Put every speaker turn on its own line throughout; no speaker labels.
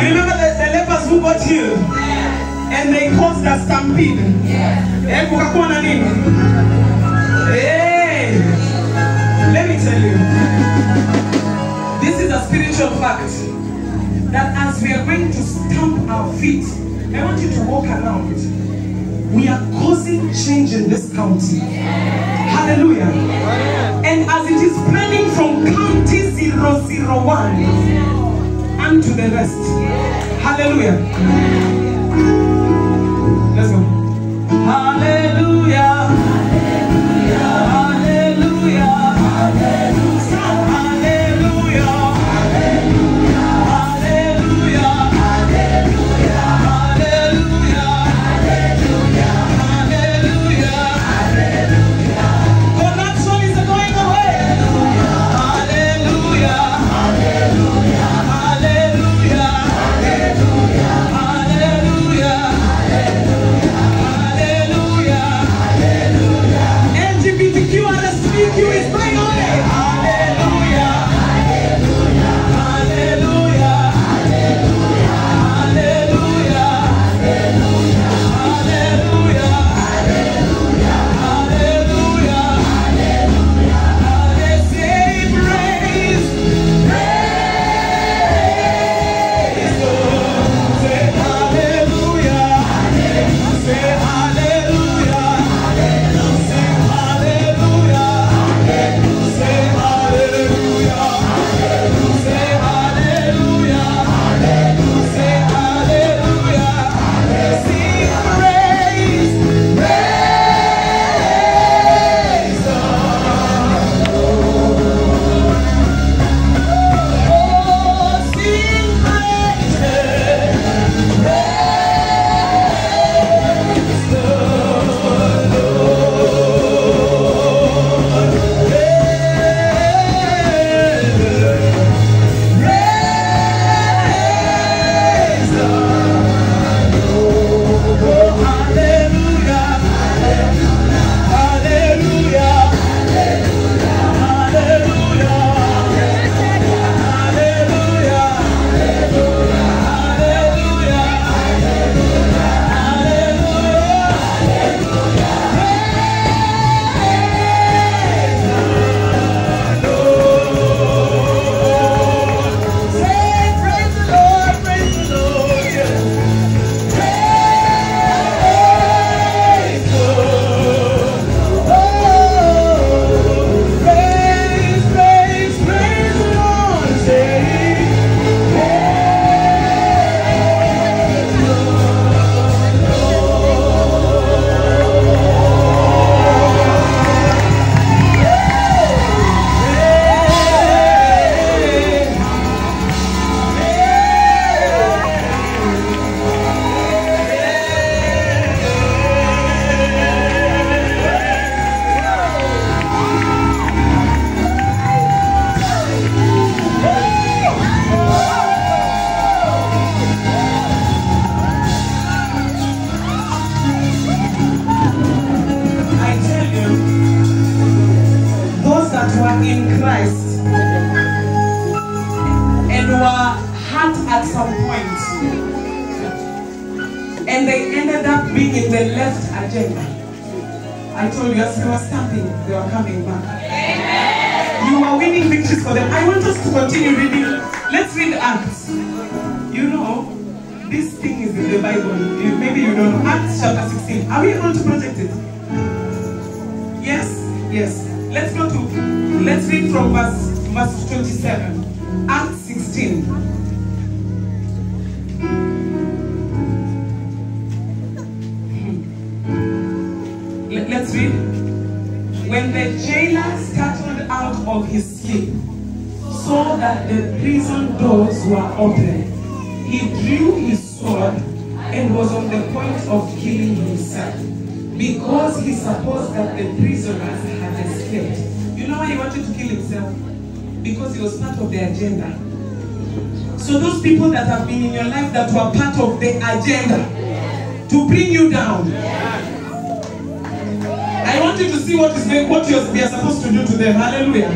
You remember the, the lepers who got healed? And they caused a stampede. Eh, kukakuwa na nini? Hey! Let me tell you. This is a spiritual fact. That as we are going to stamp our feet, I want you to walk around. We are causing change in this county. Hallelujah. And as it is spreading from county 001 unto the rest. Hallelujah. Let's go. Hallelujah. SPQ is going able to that the prisoners had escaped. You know why he wanted to kill himself? Because he was part of the agenda. So those people that have been in your life that were part of the agenda to bring you down. I want you to see what is what you're, we are supposed to do to them. Hallelujah.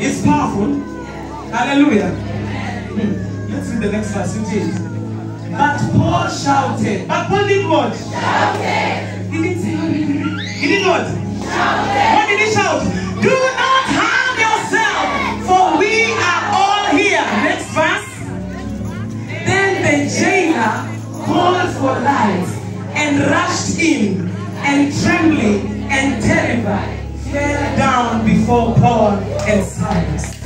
It's powerful. Hallelujah. Hmm. Let's read the next verse. But Paul shouted. But Paul did what? He didn't say hallelujah. He did what? What did he shout? Do not harm yourself, for we are all here. Next verse. Then the jailer called for light and rushed in, and trembling and terrified fell down before Paul and Silas.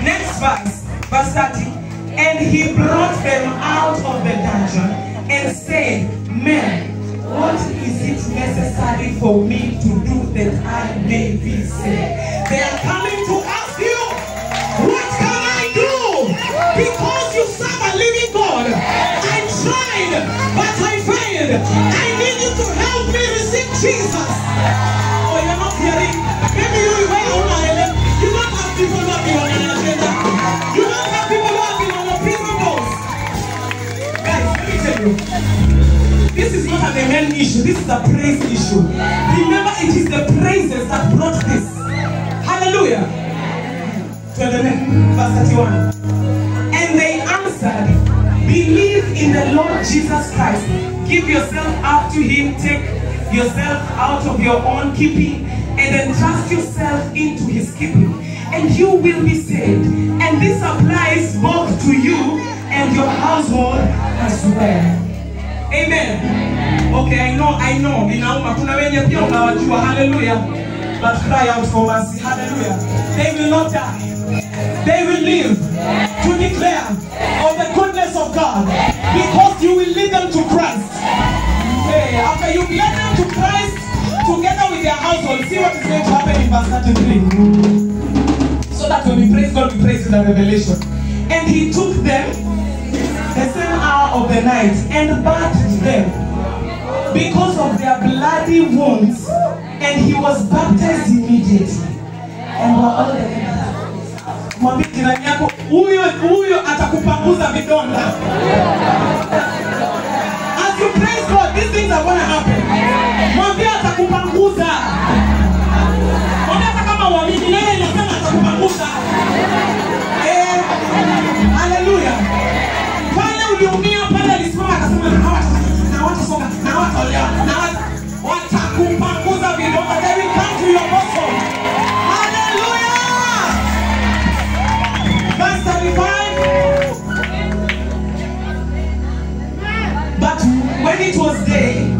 Next verse, verse 30. And he brought them out of the dungeon and said, Men, what is it necessary for me to do that I may be saved? They are coming to ask you, What can I do? Because you serve a living God. I tried, but I failed. I need you to help me receive Jesus. Oh, you're not hearing? Maybe you were on island. This is not an amen issue. This is a praise issue. Remember, it is the praises that brought this. Hallelujah. Verse 31. And they answered, Believe in the Lord Jesus Christ. Give yourself up to Him. Take yourself out of your own keeping and entrust yourself into His keeping. And you will be saved. And this applies both to you and your household as well. Amen. Okay, I know, I know. Ninauma. Kuna wenye. Hallelujah. But cry out for mercy. Hallelujah. They will not die. They will live to declare of the goodness of God because you will lead them to Christ. Hey, after you lead them to Christ together with their household, see what is going to happen in verse 33. So that when we praise God, we praise in the revelation. And he took them the same hour of the night and bathed them. Because of their bloody wounds, and he was baptized immediately. And all the atakupanguza vidonda. As you praise god these things are gonna happen. Mwambie atakupanguza. Mwambie hata when it was day,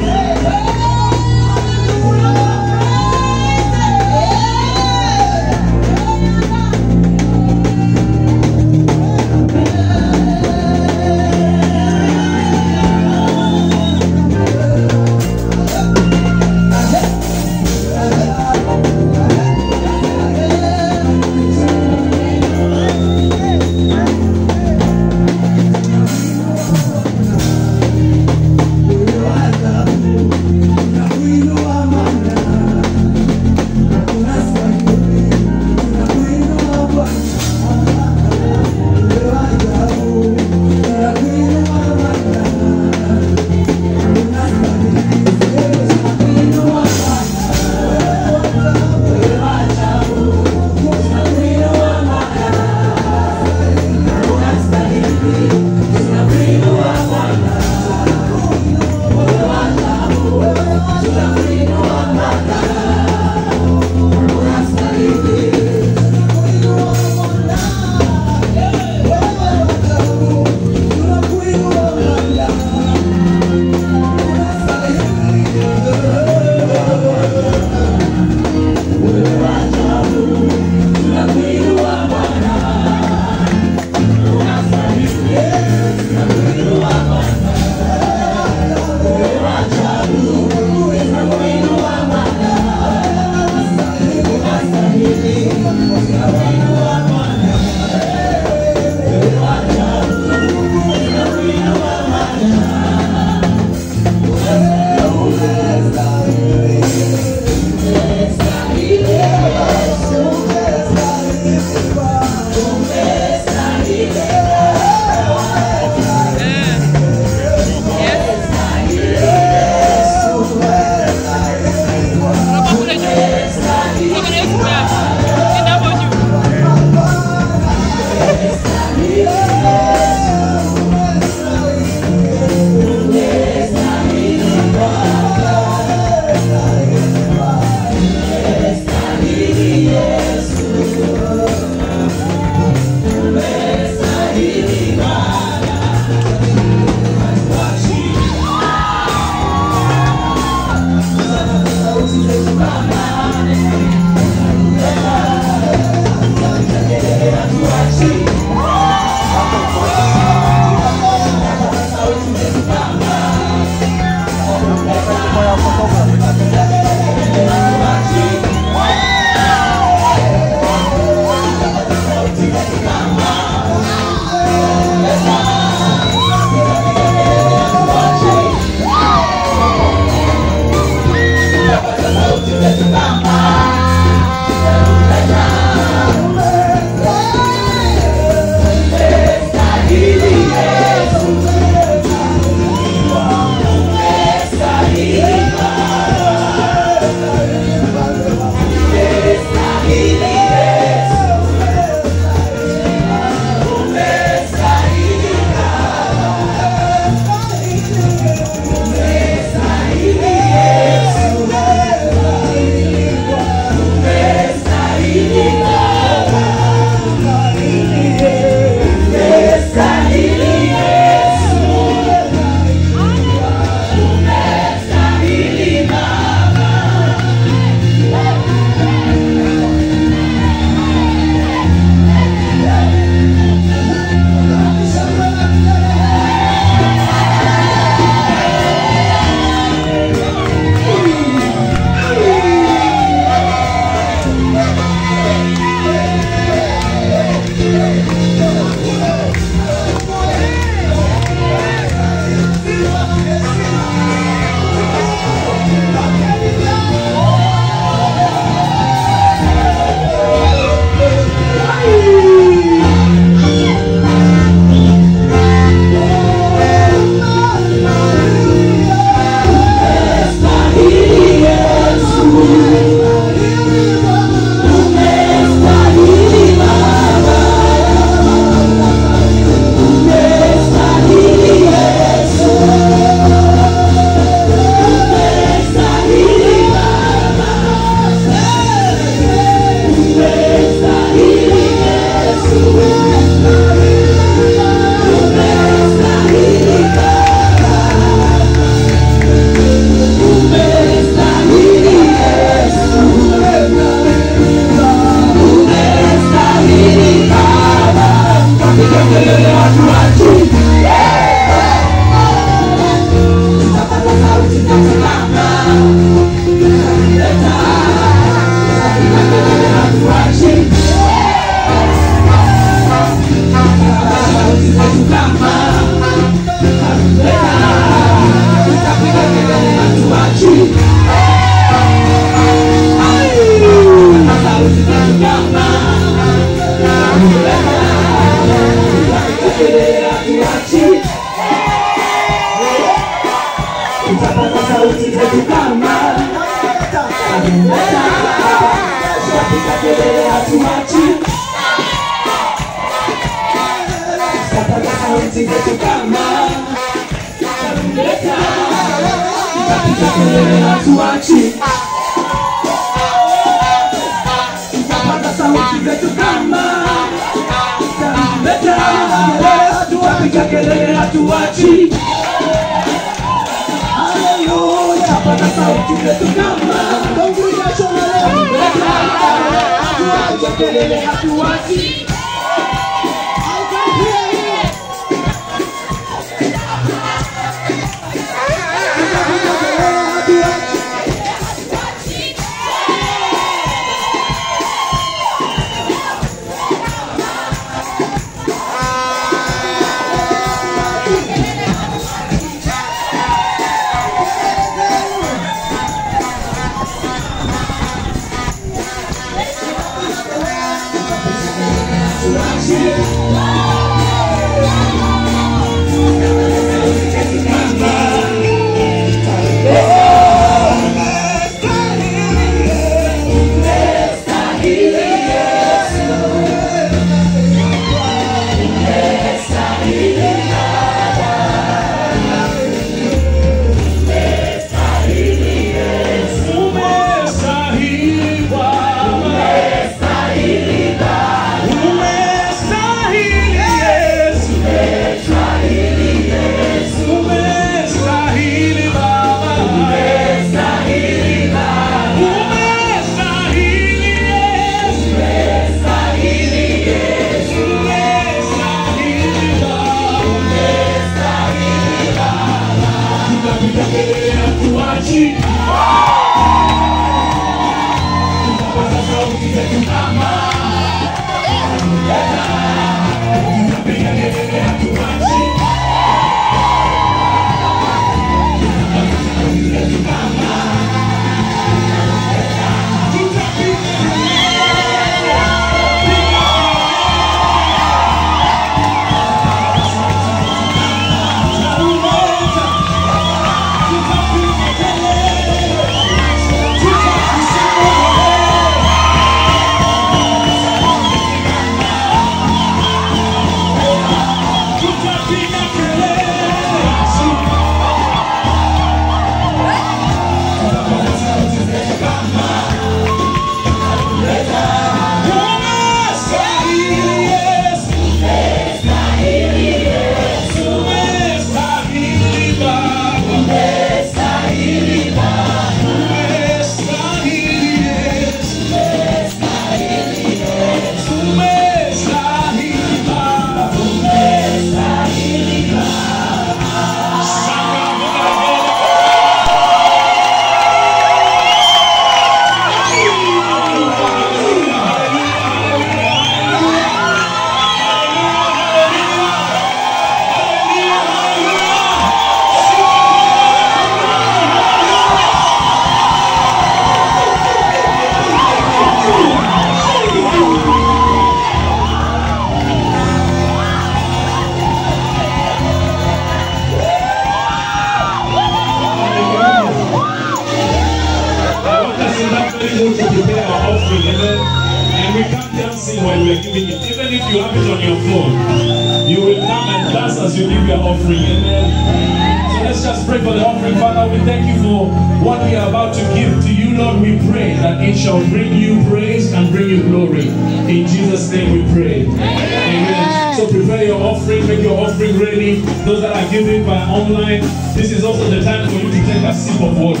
prepare your offering, make your offering ready. Those that are giving by online, this is also the time for you to take a sip of water.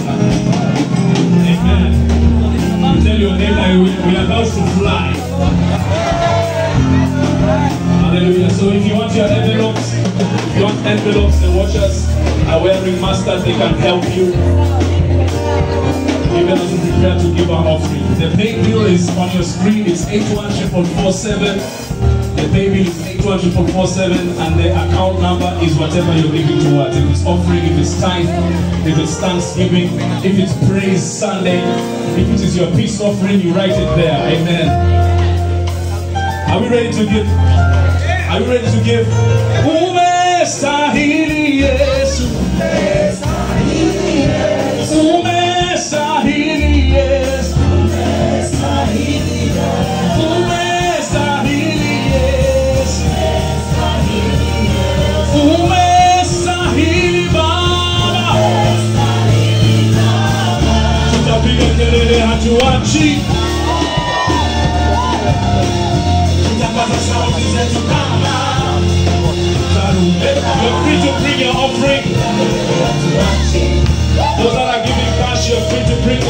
Amen. Tell your neighbor we are about to fly. Hallelujah. So if you want your envelopes, you envelopes, the watchers are wearing masters, they can help you. Even as we prepare to give our offering. The pay bill is on your screen, it's 81447. The pay is 81447 and the account number is whatever you're giving to us. If it's offering, if it's tithe, if it's thanksgiving, if it's praise Sunday, if it is your peace offering, you write it there. Amen. Are we ready to give? Are we ready to give? Zetu kama. You're free to bring your offering. Those that are giving cash, you're free to bring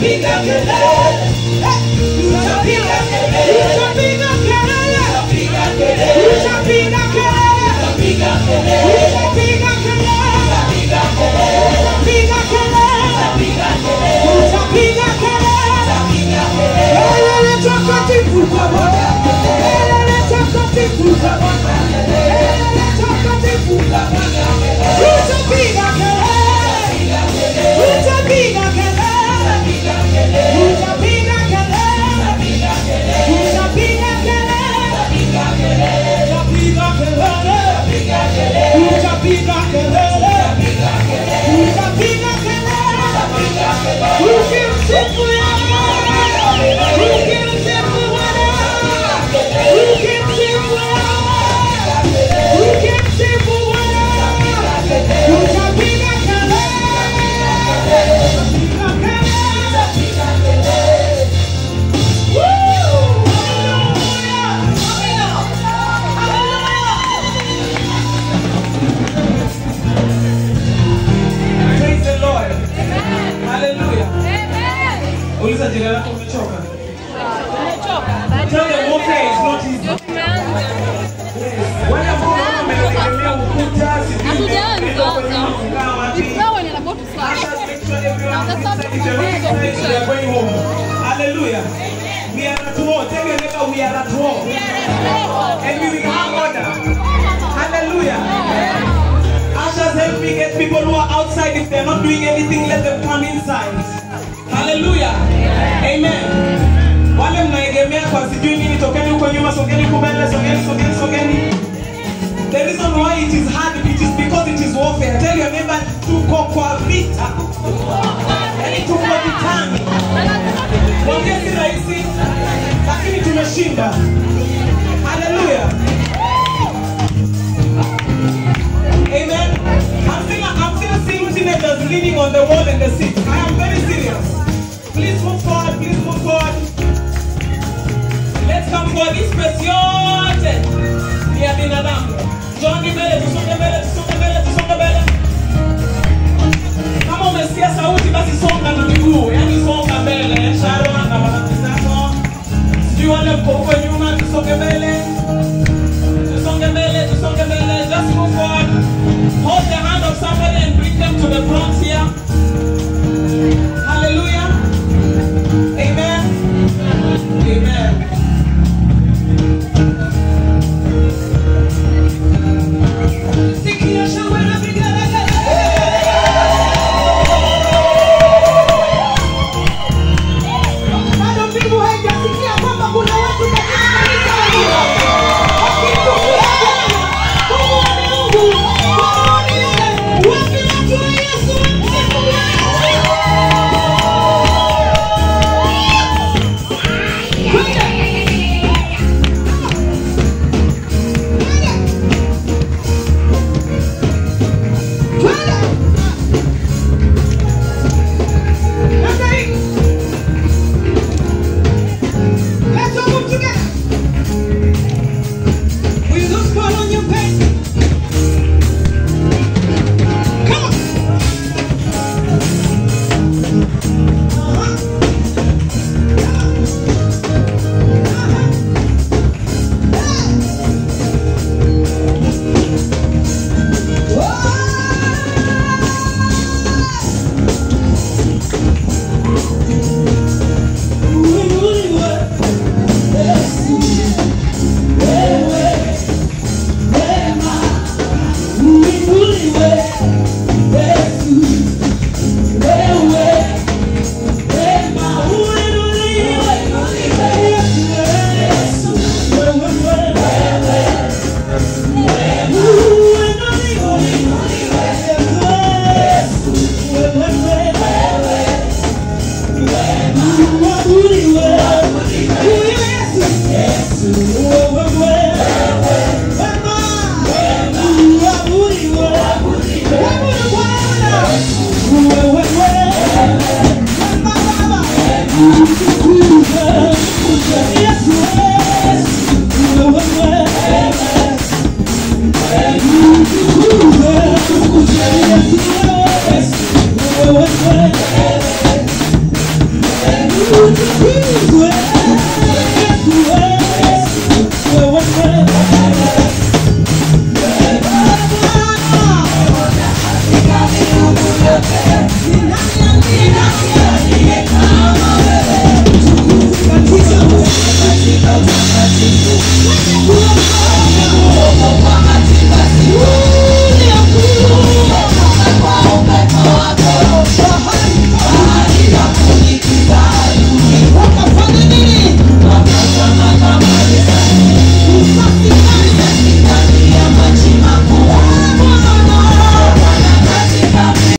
pica que lucha pica que le, lucha pica que le, lucha pica que le, lucha pica que le, lucha
pica que le, lucha pica que le, lucha pica que le, lucha pica que le, lucha pica que le, lucha pica que le, lucha pica que le, lucha pica que le, lucha pica que le, lucha pica que le, lucha pica que le, lucha pica que le, lucha pica que le, lucha pica que le, lucha pica que le, lucha pica pica O que eu te fui doing anything, let them come inside. Hallelujah. Amen. Wale mnaegemea kwa sijui nini, tokeni huko nyuma, sogeni huko mbele, sogeni, sogeni, sogeni. The reason why it is hard, it is because it is warfare. Tell your neighbor, tuko kwa vita. Yaani tuko vitani. Mwambie si rahisi, lakini tumeshinda. Hallelujah. Leaning on the wall and the seat. I am very